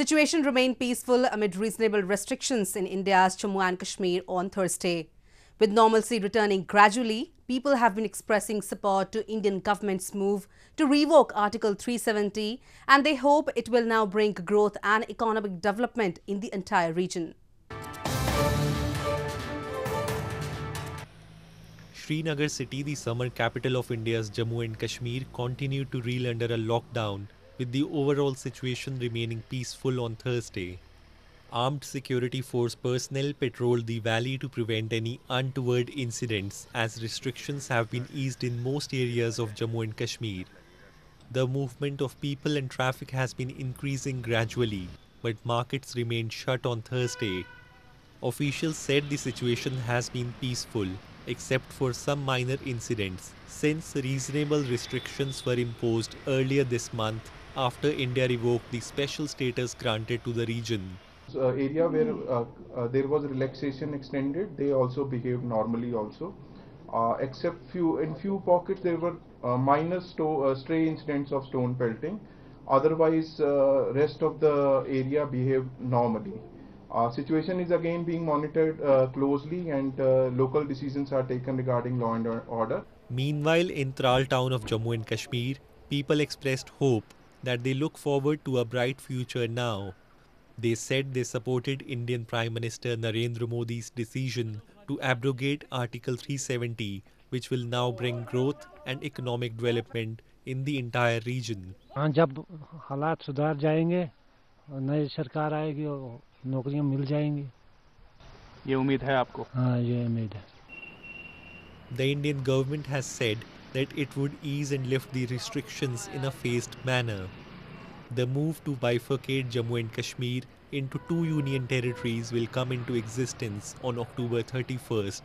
Situation remained peaceful amid reasonable restrictions in India's Jammu and Kashmir on Thursday. With normalcy returning gradually, people have been expressing support to Indian government's move to revoke Article 370 and they hope it will now bring growth and economic development in the entire region. Srinagar city, the summer capital of India's Jammu and Kashmir, continued to reel under a lockdown with the overall situation remaining peaceful on Thursday. Armed security force personnel patrolled the valley to prevent any untoward incidents as restrictions have been eased in most areas of Jammu and Kashmir. The movement of people and traffic has been increasing gradually, but markets remained shut on Thursday. Officials said the situation has been peaceful, except for some minor incidents, since reasonable restrictions were imposed earlier this month after India revoked the special status granted to the region. Uh, area where uh, uh, there was relaxation extended, they also behaved normally also. Uh, except few in few pockets there were uh, minor uh, stray incidents of stone pelting. Otherwise, rest of the area behaved normally. situation is again being monitored closely and local decisions are taken regarding law and order. Meanwhile, in Tral town of Jammu and Kashmir, people expressed hope that they look forward to a bright future now. They said they supported Indian Prime Minister Narendra Modi's decision to abrogate Article 370, which will now bring growth and economic development in the entire region. हाँ जब हालात सुधार जाएंगे नई सरकार आएगी और नौकरियां मिल जाएंगी ये उम्मीद है आपको हाँ ये उम्मीद है The Indian government has said that it would ease and lift the restrictions in a phased manner. The move to bifurcate Jammu and Kashmir into two union territories will come into existence on October 31st.